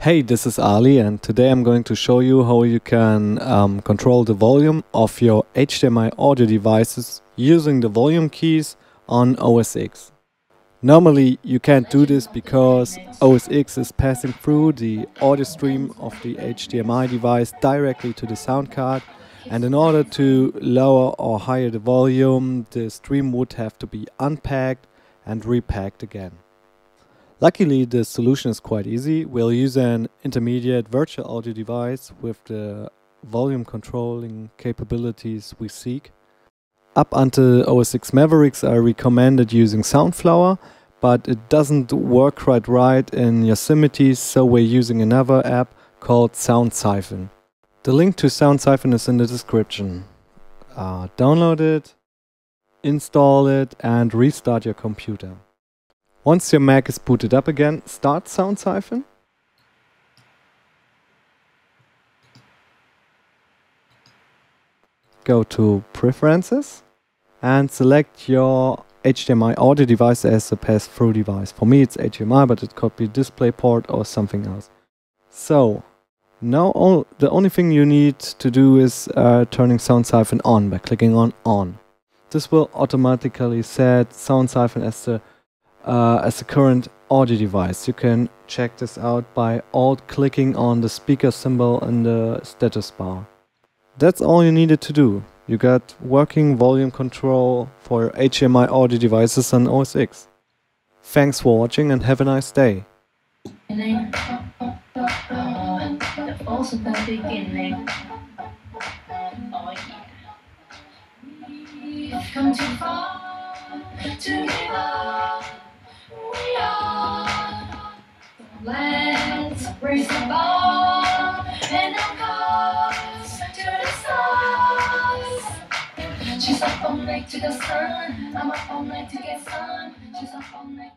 Hey, this is Ali and today I'm going to show you how you can um, control the volume of your HDMI audio devices using the volume keys on OS X. Normally you can't do this because OS X is passing through the audio stream of the HDMI device directly to the sound card and in order to lower or higher the volume the stream would have to be unpacked and repacked again. Luckily, the solution is quite easy. We'll use an intermediate virtual audio device with the volume controlling capabilities we seek. Up until OS X Mavericks, I recommended using Soundflower, but it doesn't work quite right in Yosemite, so we're using another app called Sound Siphon. The link to Sound Siphon is in the description. Uh, download it, install it, and restart your computer. Once your Mac is booted up again, start Sound Siphon. Go to Preferences and select your HDMI audio device as a pass-through device. For me it's HDMI, but it could be DisplayPort or something else. So, now all, the only thing you need to do is uh, turning Sound Siphon on by clicking on On. This will automatically set Sound Siphon as the uh, as a current audio device. You can check this out by alt clicking on the speaker symbol in the status bar. That's all you needed to do. You got working volume control for HDMI audio devices on OS X. Thanks for watching and have a nice day. come too far to give up. Let's raise the bar and to the stars. She's up all night to the sun. I'm up all night to get sun. She's up all night.